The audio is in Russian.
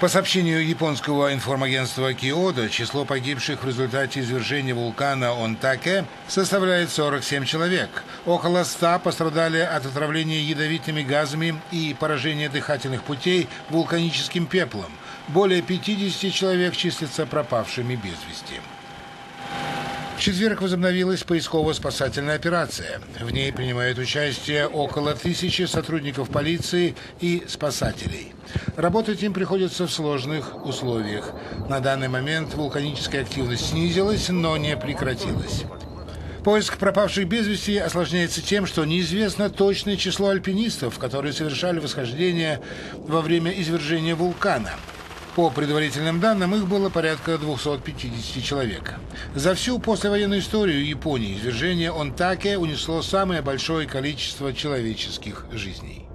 По сообщению японского информагентства Киода, число погибших в результате извержения вулкана Онтаке составляет 47 человек. Около 100 пострадали от отравления ядовитыми газами и поражения дыхательных путей вулканическим пеплом. Более 50 человек числятся пропавшими без вести. В четверг возобновилась поисково-спасательная операция. В ней принимают участие около тысячи сотрудников полиции и спасателей. Работать им приходится в сложных условиях. На данный момент вулканическая активность снизилась, но не прекратилась. Поиск пропавших без вести осложняется тем, что неизвестно точное число альпинистов, которые совершали восхождение во время извержения вулкана. По предварительным данным, их было порядка 250 человек. За всю послевоенную историю Японии извержение Онтаке унесло самое большое количество человеческих жизней.